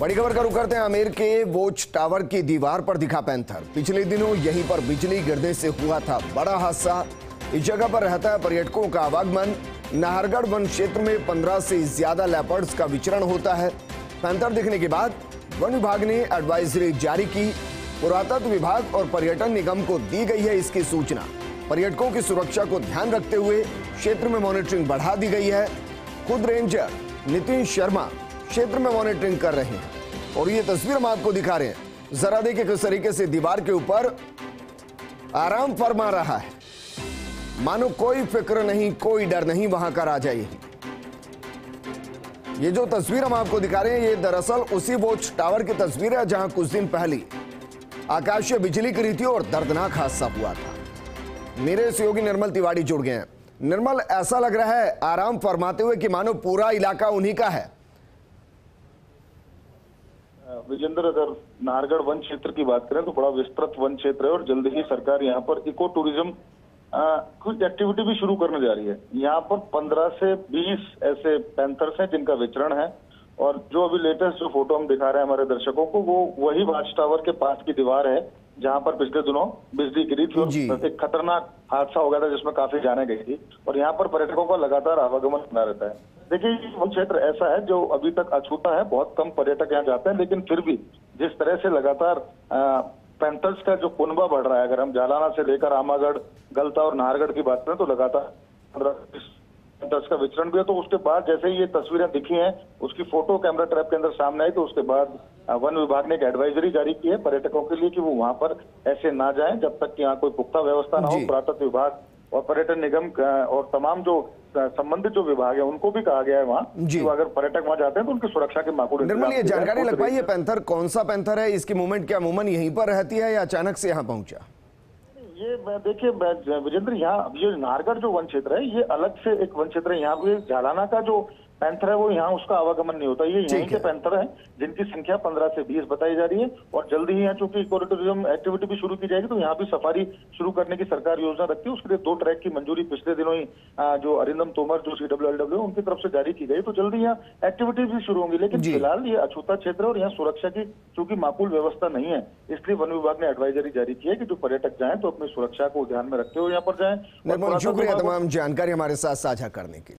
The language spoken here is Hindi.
बड़ी खबर का रुख करते हैं। आमेर के वोच टावर की दीवार पर दिखा पैंथर। पिछले दिनों यहीं पर बिजली गिरने से हुआ था बड़ा हादसा। इस जगह पर रहता है पर्यटकों का आवागमन। नाहरगढ़ वन क्षेत्र में 15 से ज़्यादा लेपर्ड्स का विचरण होता है। पैंथर दिखने के बाद वन विभाग ने एडवाइजरी जारी की। पुरातत्व विभाग और पर्यटन निगम को दी गई है इसकी सूचना। पर्यटकों की सुरक्षा को ध्यान रखते हुए क्षेत्र में मॉनिटरिंग बढ़ा दी गई है। खुद रेंजर नितिन शर्मा क्षेत्र में मॉनिटरिंग कर रहे हैं। और ये तस्वीर हम आपको दिखा रहे हैं। जरा देखिए किस तरीके से दीवार के ऊपर आराम फरमा रहा है। मानो कोई फ़िक्र नहीं, कोई डर नहीं, वहाँ का राजा यही ये जो तस्वीर हम आपको दिखा रहे हैं, ये दरअसल उसी वोच टावर की तस्वीर है, जहाँ कुछ दिन पहले आकाशीय बिजली गिरी थी और दर्दनाक हादसा हुआ था। मेरे सहयोगी निर्मल तिवारी जुड़ गए हैं। निर्मल, ऐसा लग रहा है आराम फरमाते हुए कि मानो पूरा इलाका उन्हीं का है। विजेंद्र अगर नारगढ़ वन क्षेत्र की बात करें तो बड़ा विस्तृत वन क्षेत्र है और जल्द ही सरकार यहाँ पर इको टूरिज़्म कुछ एक्टिविटी भी शुरू करने जा रही है। यहाँ पर 15 से 20 ऐसे पैंथर्स हैं जिनका विचरण है और जो अभी लेटेस्ट जो फ़ोटो हम दिखा रहे हैं हमारे दर्शकों को, वो वही वाच टावर के पास की दीवार है। जहाँ पर पिछले दिनों बिजली गिरी थी और एक खतरनाक हादसा हो गया था जिसमें काफ़ी जाने गई थी। और यहाँ पर पर्यटकों का लगातार आवागमन बना रहता है। देखिए वो क्षेत्र ऐसा है जो अभी तक अछूता है बहुत कम पर्यटक यहाँ जाते हैं लेकिन फिर भी जिस तरह से लगातार पैंथर्स का जो कुनबा बढ़ रहा है अगर हम जालाना से लेकर आमागढ़ गलता और नाहरगढ़ की बात करें तो लगातार दस का विचरण भी है तो उसके बाद जैसे ही ये तस्वीरें दिखी हैं उसकी फ़ोटो कैमरा ट्रैप के अंदर सामने आई तो उसके बाद वन विभाग ने एक एडवाइजरी जारी की है पर्यटकों के लिए कि वो वहाँ पर ऐसे ना जाएँ जब तक कि यहाँ कोई पुख्ता व्यवस्था ना हो पुरातत्व विभाग और पर्यटन निगम और तमाम जो संबंधित जो विभाग है उनको भी कहा गया है वहाँ जी। तो अगर पर्यटक वहाँ जाते हैं तो उनकी सुरक्षा के माकूल निर्मल ये जानकारी लग पाई है पैंथर कौन सा पैंथर है इसकी मूवमेंट क्या अमूमन यहीं पर रहती है या अचानक से यहाँ पहुँचा? ये देखिए विजेंद्र, यहाँ, ये नारगढ़ जो वन क्षेत्र है, ये अलग से एक वन क्षेत्र है। यहाँ पे झालाना का जो पैंथर है वो यहाँ उसका आवागमन नहीं होता। ये यहीं के पैंथर है जिनकी संख्या पंद्रह से बीस बताई जा रही है और जल्दी ही यहाँ चूँकि टूरिज़्म एक्टिविटी भी शुरू की जाएगी तो यहाँ भी सफारी शुरू करने की सरकार योजना रखती है। उसके लिए दो ट्रैक की मंजूरी पिछले दिनों ही जो अरिंदम तोमर जो सी उनकी तरफ़ से जारी की गई। तो जल्दी यहाँ एक्टिविटी भी शुरू होंगी लेकिन फ़िलहाल ये अछूता क्षेत्र है और यहाँ सुरक्षा की चूँकि माकूल व्यवस्था नहीं है इसलिए वन विभाग ने एडवाइजरी जारी की है कि जो पर्यटक जाए तो अपनी सुरक्षा को ध्यान में रखते हुए यहाँ पर जाए। शुक्रिया तमाम जानकारी हमारे साथ साझा करने की